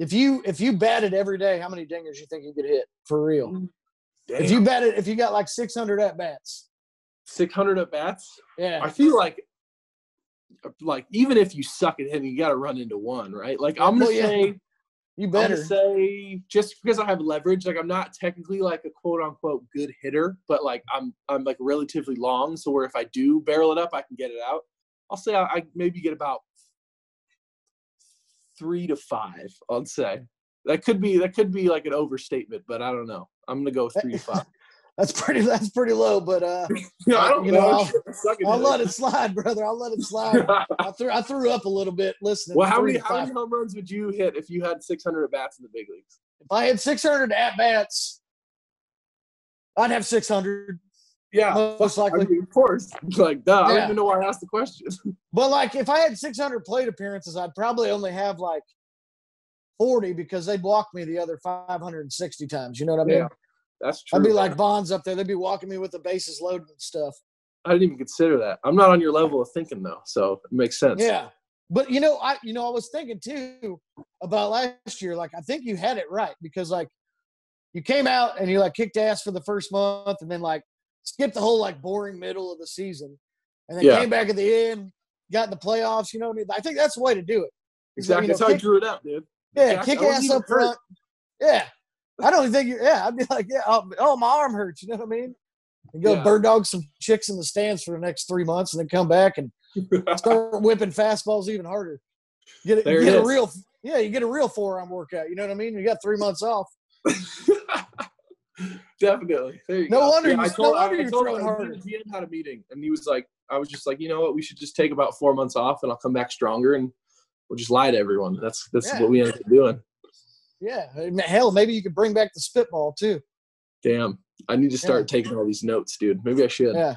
If you if you batted every day, how many dingers you think you could hit for real? Damn. If you batted, if you got like 600 at bats, 600 at bats, yeah, I feel like, like even if you suck at hitting, you got to run into one, right? Like I'm gonna Well, yeah. say, you I'm better. say, just because I have leverage, like I'm not technically like a quote unquote good hitter, but like I'm I'm like relatively long, so where if I do barrel it up, I can get it out. I'll say I, I maybe get about three to five. I'd say that could be that could be like an overstatement, but I don't know. I'm gonna go three to five. That's pretty. That's pretty low, but uh, Yeah, I don't You know, know. I'll- I'll let it slide, brother. I'll let it slide. I threw I threw up a little bit listening. Well, how many how many home runs would you hit if you had 600 at bats in the big leagues? If I had 600 at bats, I'd have 600. Yeah, Most I likely. mean, of course. Like, duh. I don't even know why I asked the question. But like, if I had 600 plate appearances, I'd probably only have like 40 because they'd walk me the other 560 times. You know what I mean? Yeah, That's true. I'd be like Bonds up there. They'd be walking me with the bases loaded and stuff. I didn't even consider that. I'm not on your level of thinking though, so it makes sense. Yeah. But you know, I you know, I was thinking too about last year. Like, I think you had it right because like you came out and you like kicked ass for the first month and then like skipped the whole like boring middle of the season and then Yeah. came back at the end, got in the playoffs. You know what I mean? I think that's the way to do it. Exactly. you know, That's how I drew it up, dude. Yeah, Jack, kick I ass up hurt. front. Yeah. I don't think you yeah, I'd be like, yeah, oh, oh, my arm hurts, you know what I mean? And go Yeah. bird dog some chicks in the stands for the next three months and then come back and start whipping fastballs even harder. Get it get a real yeah, you get a real forearm workout. You know what I mean? You got three months off. Definitely. No go. wonder Yeah, you- I no told, wonder I, I you're told throwing harder. GM had a meeting, and he was like, I was just like, you know what? We should just take about four months off, and I'll come back stronger, and we'll just lie to everyone. That's that's Yeah. what we ended up doing. Yeah. Hell, maybe you could bring back the spitball too. Damn. I need to start Yeah. taking all these notes, dude. Maybe I should. Yeah.